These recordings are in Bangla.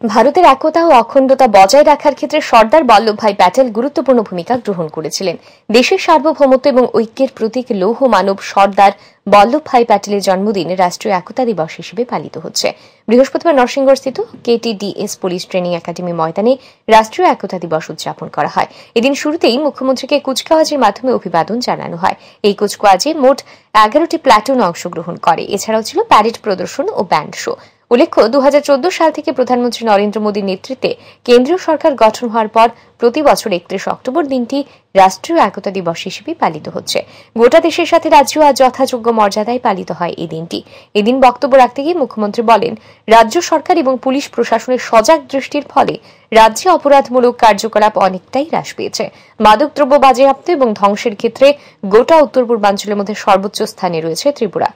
ভারতের একতা ও অখণ্ডতা বজায় রাখার ক্ষেত্রে সর্দার বল্লভভাই প্যাটেল গুরুত্বপূর্ণ ভূমিকা গ্রহণ করেছিলেন। দেশের সার্বভৌমত্ব এবং ঐক্যের প্রতীক লৌহ মানব সর্দার বল্লভভাই প্যাটেলের জন্মদিন রাষ্ট্রীয় একতা দিবস হিসেবে পালিত হচ্ছে। বৃহস্পতিবার নরসিংহস্থিত কেটিডিএস পুলিশ ট্রেনিং একাডেমি ময়দানে রাষ্ট্রীয় একতা দিবস উদযাপন করা হয়। এদিন শুরুতেই মুখ্যমন্ত্রীকে কুচকাওয়াজের মাধ্যমে অভিবাদন জানানো হয়। এই কুচকাওয়াজে মোট এগারোটি প্ল্যাটুন অংশগ্রহণ করে। এছাড়াও ছিল প্যারেড প্রদর্শন ও ব্যান্ড শো। উল্লেখ্য দু হাজার চোদ্দ সাল থেকে প্রধানমন্ত্রী নরেন্দ্র মোদীর নেতৃত্বে কেন্দ্রীয় সরকার গঠন হওয়ার পর প্রতি বছর একত্রিশ অক্টোবর দিনটি রাষ্ট্রীয় একতা দিবস হিসেবে পালিত হচ্ছে। গোটা দেশের সাথে রাজ্য আজ যথাযোগ্য মর্যাদায় পালিত হয় এই দিনটি। এদিন বক্তব্য রাখতে গিয়ে মুখ্যমন্ত্রী বলেন, রাজ্য সরকার এবং পুলিশ প্রশাসনের সজাগ দৃষ্টির ফলে রাজ্যে অপরাধমূলক কার্যকলাপ অনেকটাই হ্রাস পেয়েছে। মাদকদ্রব্য বাজেয়াপ্ত এবং ধ্বংসের ক্ষেত্রে গোটা উত্তর পূর্বাঞ্চলের মধ্যে সর্বোচ্চ স্থানে রয়েছে ত্রিপুরা।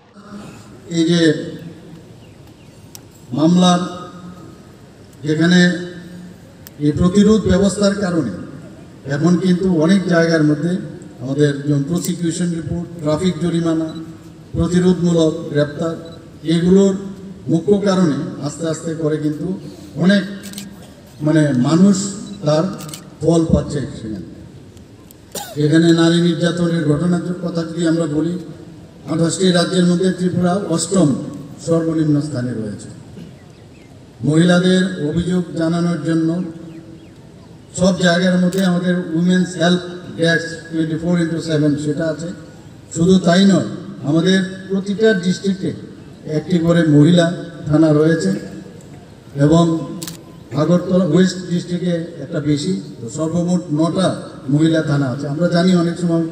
মামলার যেখানে এই প্রতিরোধ ব্যবস্থার কারণে এখন কিন্তু অনেক জায়গার মধ্যে আমাদের যেমন প্রসিকিউশন রিপোর্ট ট্রাফিক জরিমানা, প্রতিরোধমূলক গ্রেপ্তার, এগুলোর মুখ্য কারণে আস্তে আস্তে করে কিন্তু অনেক মানে মানুষ তার ফল পাচ্ছে সেখানে। এখানে নারী নির্যাতনের ঘটনার কথা যদি আমরা বলি, আঠাশটি রাজ্যের মধ্যে ত্রিপুরা অষ্টম সর্বনিম্ন স্থানে রয়েছে। মহিলাদের অভিযোগ জানানোর জন্য সব জায়গার মধ্যে আমাদের women's help desk twenty four into seven সেটা আছে। শুধু তাই নয়, আমাদের প্রতিটা ডিস্ট্রিক্টে একটি করে মহিলা থানা রয়েছে এবং আগরতলা ওয়েস্ট ডিস্ট্রিক্টে একটা বেশি, তো সর্বমোট নটা মহিলা থানা আছে। আমরা জানি অনেক সময়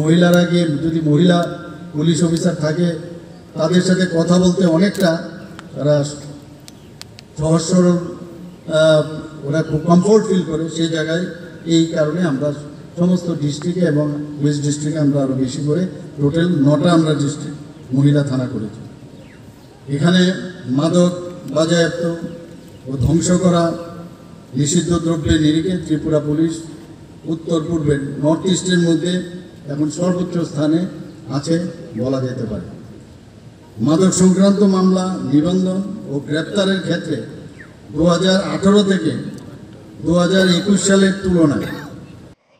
মহিলারা গিয়ে যদি মহিলা পুলিশ অফিসার থাকে, তাদের সাথে কথা বলতে অনেকটা তারা সহজ সরল ওরা খুব কমফোর্ট ফিল করে সেই জায়গায়। এই কারণে আমরা সমস্ত ডিস্ট্রিক্টে এবং ওয়েস্ট ডিস্ট্রিক্টে আমরা আরও বেশি করে টোটাল নটা আমরা ডিস্ট্রিক্ট মহিলা থানা করেছি। এখানে মাদক, বাজায়াপ্ত ও ধ্বংস করা, নিষিদ্ধ দ্রব্যের নিরিখে ত্রিপুরা পুলিশ উত্তর পূর্বে নর্থ ইস্টের মধ্যে এখন সর্বোচ্চ স্থানে আছে বলা যেতে পারে। মাদক সংক্রান্ত মামলা, নিবন্ধন ও গ্রেপ্তারের ক্ষেত্রে দু থেকে সালের তুলনায়।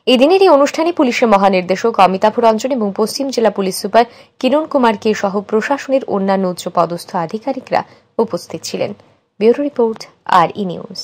এদিনের এই অনুষ্ঠানে পুলিশের মহানির্দেশক অমিতাভ রঞ্জন এবং পশ্চিম জেলা পুলিশ সুপার কিরণ কুমারকে সহ প্রশাসনের অন্যান্য উচ্চ পদস্থ আধিকারিকরা উপস্থিত ছিলেন। Bureau report, R E news.